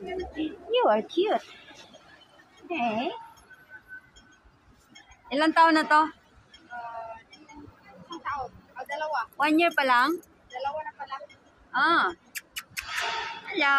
You are cute. Okay. Ilang taon na to? Uh, isang taon. O, dalawa. One year pa lang? Dalawa na pala. Ah.